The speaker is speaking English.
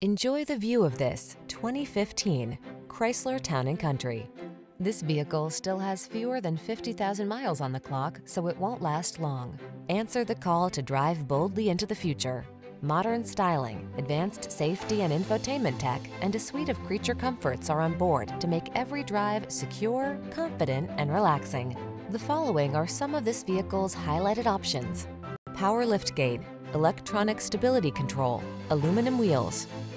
Enjoy the view of this 2015 Chrysler Town & Country. This vehicle still has fewer than 50,000 miles on the clock, so it won't last long. Answer the call to drive boldly into the future. Modern styling, advanced safety and infotainment tech, and a suite of creature comforts are on board to make every drive secure, confident, and relaxing. The following are some of this vehicle's highlighted options. Power liftgate, electronic stability control, aluminum wheels,